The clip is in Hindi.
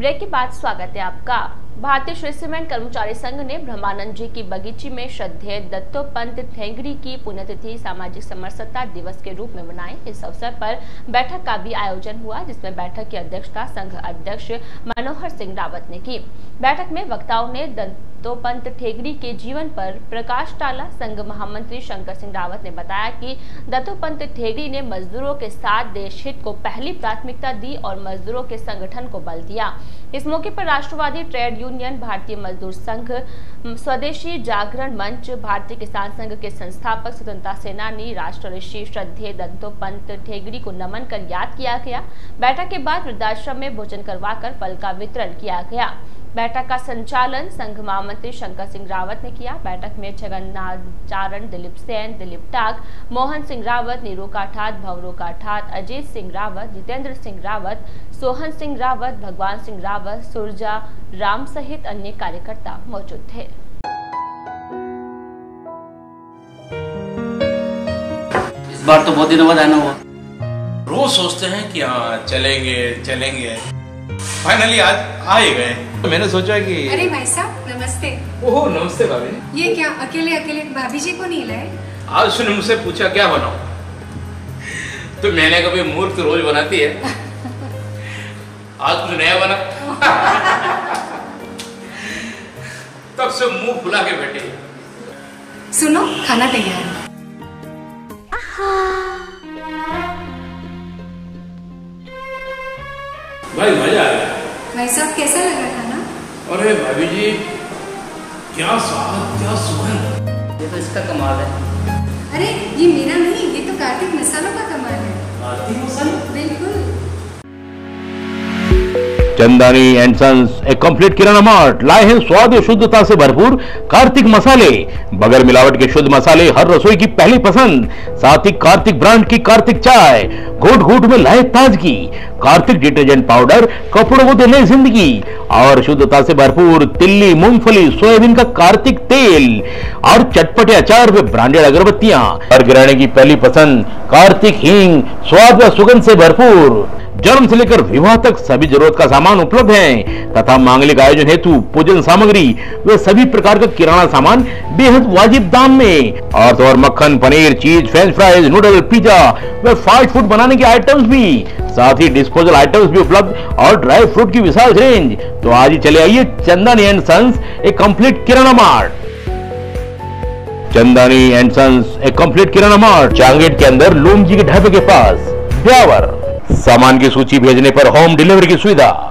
ब्रेक के बाद स्वागत है आपका। भारतीय श्री सीमेंट कर्मचारी संघ ने ब्रह्मानंद जी की बगीची में श्रद्धेय दत्तोपंत ठेंगड़ी की पुण्यतिथि, सामाजिक समरसता दिवस के रूप में मनाई। इस अवसर पर बैठक का भी आयोजन हुआ, जिसमें बैठक की अध्यक्षता संघ अध्यक्ष मनोहर सिंह रावत ने की। बैठक में वक्ताओं ने दत्तोपंत ठेगड़ी के जीवन पर प्रकाश डाला। संघ महामंत्री शंकर सिंह रावत ने बताया कि दत्तोपंत ठेगड़ी ने मजदूरों के साथ देश हित को पहली प्राथमिकता दी और मजदूरों के संगठन को बल दिया। इस मौके पर राष्ट्रवादी ट्रेड यूनियन, भारतीय मजदूर संघ स्वदेशी जागरण मंच, भारतीय किसान संघ के संस्थापक स्वतंत्रता सेनानी, राष्ट्र ऋषि श्रद्धेय दत्तोपंत ठेगड़ी को नमन कर याद किया गया। बैठक के बाद वृद्धाश्रम में भोजन करवाकर फल का वितरण किया गया। बैठक का संचालन संघ महामंत्री शंकर सिंह रावत ने किया। बैठक में जगन्नाथ चारण दिलीप सेन दिलीप टाक मोहन सिंह रावत नीरू काठात भवरू काठात अजीत सिंह रावत जितेंद्र सिंह रावत सोहन सिंह रावत भगवान सिंह रावत सुरजा राम सहित अन्य कार्यकर्ता मौजूद थे। इस बार तो बहुत दिनों बाद आना हुआ। रोज सोचते हैं कि हाँ चलेंगे चलेंगे। फाइनली आज आ ही। गए तो मैंने सोचा कि अरे भाई साहब नमस्ते। ओह नमस्ते भाभी। ये क्या अकेले अकेले भाभी जी को नहीं लाए? आज उसने मुझसे पूछा क्या बनाओ तो मैंने कभी मूर्ख तो रोज बनाती है। आज कुछ नया बना। तब से मुँह फुला के बैठे सुनो खाना तैयार है। भाई मज़ा आया भाई साहब कैसा लगा खाना? अरे भाभी जी क्या स्वाद क्या सुगंध। ये तो इसका कमाल है। अरे ये मेरा नहीं ये तो कार्तिक मसालों का कमाल है। कार्तिक मसाला? बिल्कुल। चंदानी एंड सन्स एक कंप्लीट किराना मार्ट लाए हैं स्वाद और शुद्धता से भरपूर कार्तिक मसाले। बगैर मिलावट के शुद्ध मसाले हर रसोई की पहली पसंद। साथ ही कार्तिक ब्रांड की कार्तिक चाय। घोट घोट में लाए ताजगी। कार्तिक डिटर्जेंट पाउडर, कपड़ों को देने ज़िंदगी। और शुद्धता से भरपूर तिल्ली, मूंगफली, सोयाबीन का कार्तिक तेल। और चटपटे अचार व ब्रांडेड अगरबत्तियाँ। और गिराने की पहली पसंद कार्तिक हींग। स्वाद व सुगंध से भरपूर। जन्म से लेकर विवाह तक सभी ज़रूरत का सामान उपलब्ध है, तथा मांगलिक आयोजन हेतु पूजन सामग्री व सभी प्रकार का किराना सामान बेहद वाजिब दाम में। और तो और मक्खन, paneer, cheese French fries noodle pizza व फास्ट फ़ूड बनाने के आइटम्स भी। साथ ही डिस्पोजल आइटम्स भी उपलब्ध और ड्राई फ्रूट की विशाल रेंज तो आज ही चले आइए चंदन एंड सन्स, एक complete kirana mart. Chandani and sons, एक कंप्लीट किराना मार्ट, चांगेट के अंदर लूम जी के ढाबे के पास। ब्यावर। सामान की सूची भेजने पर होम डिलीवरी की सुविधा।